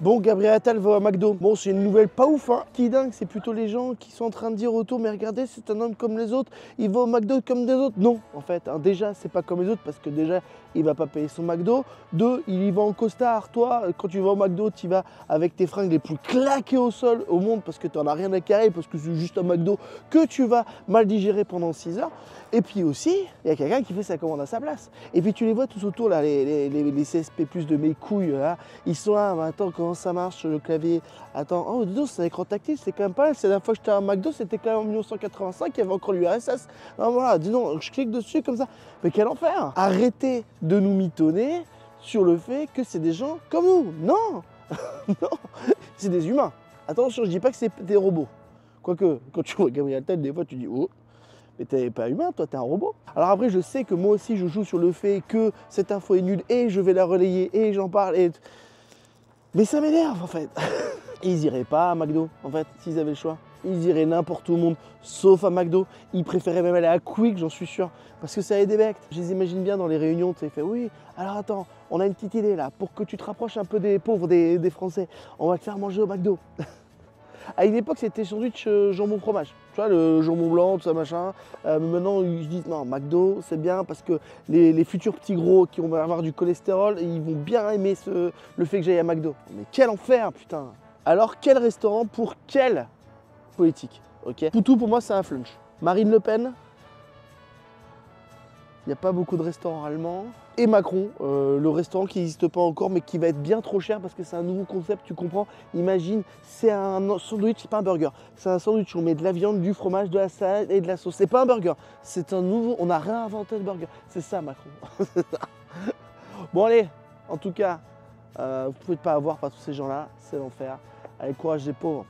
Bon, Gabriel Attal va à McDo. Bon, c'est une nouvelle pas ouf, hein. Qui dingue, c'est plutôt les gens qui sont en train de dire autour, mais regardez, c'est un homme comme les autres, il va au McDo comme des autres. Non, en fait, hein, déjà, c'est pas comme les autres parce que déjà, il va pas payer son McDo. Deux, il y va en costard. Toi, quand tu vas au McDo, tu vas avec tes fringues les plus claquées au sol au monde parce que tu n'en as rien à carrer, parce que c'est juste un McDo que tu vas mal digérer pendant 6 heures. Et puis aussi, il y a quelqu'un qui fait sa commande à sa place. Et puis tu les vois tous autour, là, les, CSP plus de mes couilles, là. Ils sont là, mais attends, ça marche le clavier Attends, oh, dis c'est un écran tactile, c'est quand même pas mal. C'est la fois que j'étais à un McDo, c'était quand même en 1985, il y avait encore l'URSS. Non, voilà, dis donc, je clique dessus comme ça. Mais quel enfer Arrêtez de nous mitonner sur le fait que c'est des gens comme nous. Non Non C'est des humains. Attention, je dis pas que c'est des robots. Quoique, quand tu vois Gabriel Tête, des fois tu dis oh, mais t'es pas humain, toi t'es un robot. Alors après, je sais que moi aussi je joue sur le fait que cette info est nulle et je vais la relayer et j'en parle. Et... Mais ça m'énerve en fait. ils iraient pas à McDo en fait, s'ils avaient le choix. Ils iraient n'importe où au monde, sauf à McDo. Ils préféraient même aller à Quick, j'en suis sûr, parce que ça a des becs. Je les imagine bien dans les réunions, tu sais, fait oui, alors attends, on a une petite idée là, pour que tu te rapproches un peu des pauvres, des Français, on va te faire manger au McDo. À une époque, c'était sandwich euh, jambon fromage. Tu vois, le jambon blanc, tout ça, machin. Euh, maintenant, ils disent non, McDo, c'est bien parce que les, futurs petits gros qui vont avoir du cholestérol, ils vont bien aimer le fait que j'aille à McDo. Mais quel enfer, putain Alors, quel restaurant pour quelle politique Ok? Poutou, pour moi, c'est un flunch. Marine Le Pen, il n'y a pas beaucoup de restaurants allemands. Et Macron, euh, le restaurant qui n'existe pas encore mais qui va être bien trop cher parce que c'est un nouveau concept, tu comprends Imagine, c'est un sandwich, c'est pas un burger. C'est un sandwich où on met de la viande, du fromage, de la salade et de la sauce. C'est pas un burger, c'est un nouveau, on a réinventé le burger. C'est ça Macron. bon allez, en tout cas, euh, vous ne pouvez pas avoir par tous ces gens-là, c'est l'enfer. Allez, courage des pauvres.